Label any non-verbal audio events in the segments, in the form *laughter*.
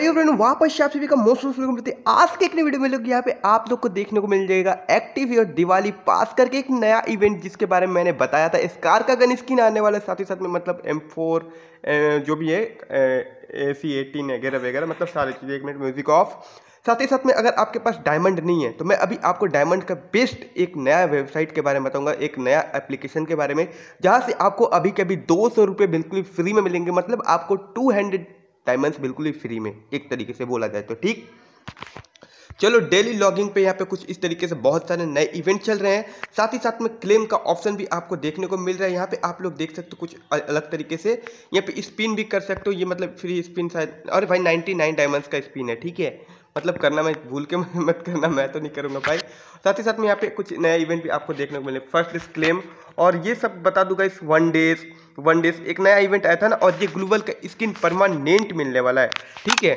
भाई फ्रेंड वापस से आप सभी का मोस्ट वेलकम करते आज के एक नई वीडियो में लोग यहाँ पे आप लोग को देखने को मिल जाएगा एक्टिव और दिवाली पास करके एक नया इवेंट जिसके बारे में मैंने बताया था। स्कार का गन स्किन आने वाला साथ ही साथ में मतलब एम फोर जो भी है, ए सी एटीन वगैरह वगैरह मतलब सारी चीज़ें। एक मिनट म्यूज़िक ऑफ़ साथ ही साथ में अगर आपके पास डायमंड नहीं है तो मैं अभी आपको डायमंड का बेस्ट एक नया वेबसाइट के बारे में बताऊँगा, एक नया एप्लीकेशन के बारे में, जहाँ से आपको अभी के अभी दो सौ रुपये बिल्कुल फ्री में मिलेंगे। मतलब आपको टू हंड्रेड डायमंड्स बिल्कुल ही फ्री में एक तरीके से बोला जाए तो ठीक? चलो डेली लॉगिंग पे यहाँ पे कुछ इस तरीके से बहुत सारे नए इवेंट चल रहे हैं। साथ ही साथ में क्लेम का ऑप्शन भी आपको देखने को मिल रहा है। यहाँ पे आप लोग देख सकते हो कुछ अलग तरीके से। यहाँ पे स्पिन भी कर सकते हो। ये मतलब फ्री स्पिन शायद, अरे भाई 99 डायमंड्स का स्पिन है, ठीक है? मतलब करना मैं भूल के *laughs* मत करना, मैं तो नहीं करूँगा भाई। साथ ही साथ में यहाँ पे कुछ नया इवेंट भी आपको देखने को मिले। फ़र्स्ट इस क्लेम और ये सब बता दूँगा इस वन डेज़ वन डेज़ एक नया इवेंट आया था ना, और ये ग्लोबल का स्किन परमानेंट मिलने वाला है, ठीक है?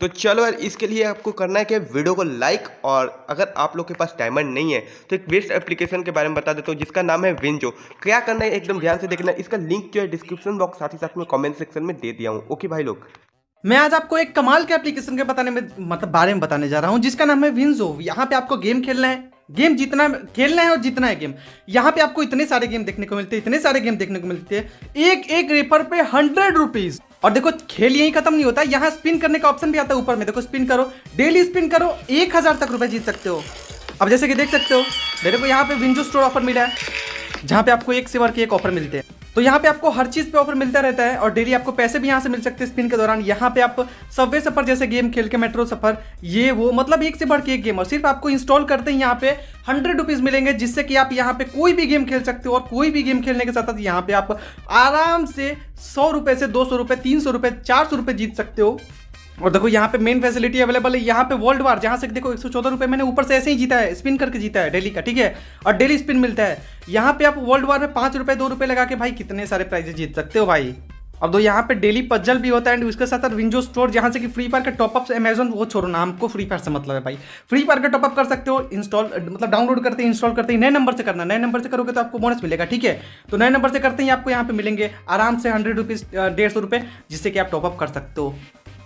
तो चलो यार, इसके लिए आपको करना है कि वीडियो को लाइक और अगर आप लोग के पास डायमंड नहीं है तो एक बेस्ट एप्लीकेशन के बारे में बता देता हूँ, जिसका नाम है विंजो क्या करना है, एकदम ध्यान से देखना इसका लिंक जो है डिस्क्रिप्शन बॉक्स साथ ही साथ में कमेंट सेक्शन में दे दिया हूँ। ओके भाई लोग? मैं आज आपको एक कमाल के एप्लीकेशन के बताने में मतलब बारे में बताने जा रहा हूँ, जिसका नाम है विंजो यहाँ पे आपको गेम खेलना है। गेम जितना, खेलना है और जितना है गेम यहाँ पे आपको इतने सारे गेम देखने को मिलते हैं, इतने सारे गेम देखने को मिलते हैं। एक एक रेफर पे हंड्रेड रुपीज़ और देखो, खेल यही खत्म नहीं होता, यहाँ स्पिन करने का ऑप्शन भी आता है ऊपर में। देखो स्पिन करो डेली स्पिन करो, एक हज़ार तक रुपए जीत सकते हो। अब जैसे कि देख सकते हो, मेरे को यहाँ पे विंजो स्टोर ऑफ़र मिला है, जहाँ पे आपको एक सेवर के एक ऑफ़र मिलते हैं। तो यहाँ पे आपको हर चीज़ पे ऑफ़र मिलता रहता है और डेली आपको पैसे भी यहाँ से मिल सकते हैं स्पिन के दौरान। यहाँ पे आप सबवे सफ़र जैसे गेम खेल के मेट्रो सफ़र, ये वो मतलब एक से बढ़ के एक गेम और सिर्फ़ आपको इंस्टॉल करते ही यहाँ पे हंड्रेड रुपीज़ मिलेंगे, जिससे कि आप यहाँ पे कोई भी गेम खेल सकते हो और कोई भी गेम खेलने के साथ साथ यहाँ पे आप आराम से सौ रुपए से दो सौ रुपए, तीन सौ रुपए, चार सौ रुपए जीत सकते हो। और देखो, यहाँ पे मेन फैसिलिटी अवेलेबल है, यहाँ पे वर्ल्ड वार जहाँ से देखो, एक सौ चौदह रुपये मैंने ऊपर से ऐसे ही जीता है स्पिन करके जीता है डेली का, ठीक है? और डेली स्पिन मिलता है। यहाँ पे आप वर्ल्ड वार में पाँच रुपये दो रुपये लगा के, भाई, कितने सारे प्राइजेस जीत सकते हो, भाई? अब दो, यहाँ पे डेली पजल भी होता है एंड उसके साथ साथ विंडो स्टोर जहाँ से कि फ्री फायर का टॉपअप अमेजन वो छोड़ो ना हमको फ्री फायर से मतलब है, भाई। फ्री फायर का टॉपअप कर सकते हो इंस्टॉल मतलब डाउनलोड करते हैं इंस्टॉल करते हैं, नए नंबर से करना, नए नंबर से करोगे तो आपको बोनस मिलेगा, ठीक है? तो नए नंबर से करते ही, आपको यहाँ पे मिलेंगे आराम से हंड्रेड रुपीज़ डेढ़ सौ रुपये जिससे कि आप टॉपअप कर सकते हो।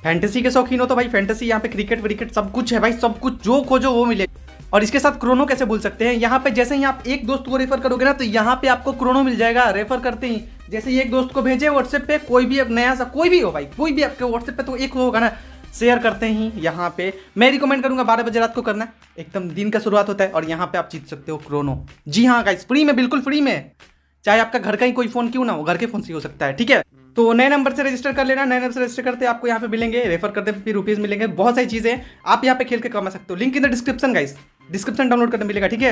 फैंटेसी के शौकीन हो तो भाई फैंटेसी यहाँ पे क्रिकेट व्रिकेट सब कुछ है भाई, सब कुछ जो खोजो वो मिले। और इसके साथ क्रोनो कैसे बोल सकते हैं? यहाँ पे जैसे ही आप एक दोस्त को रेफर करोगे ना तो यहाँ पे आपको क्रोनो मिल जाएगा रेफर करते ही। जैसे ही एक दोस्त को भेजे व्हाट्सएप पे, कोई भी नया सा, कोई भी हो भाई, कोई भी आपके व्हाट्सएप पे तो एक होगा ना शेयर करते ही यहाँ पे। मैं रिकमेंड करूँगा बारह बजे रात को करना, एकदम दिन का शुरुआत होता है और यहाँ पे आप जीत सकते हो क्रोनो जी हाँ गाइस फ्री में, बिल्कुल फ्री में। चाहे आपका घर का ही कोई फ़ोन क्यों ना हो, घर के फ़ोन से हो सकता है, ठीक है? तो नए नंबर से रजिस्टर कर लेना, नए नंबर से रजिस्टर करते आपको यहाँ पे मिलेंगे रेफर करते फिर रुपीज़ मिलेंगे, बहुत सारी चीज़ें आप यहाँ पे खेल के कमा सकते हो। Link in the description guys description download करने मिलेगा, ठीक है?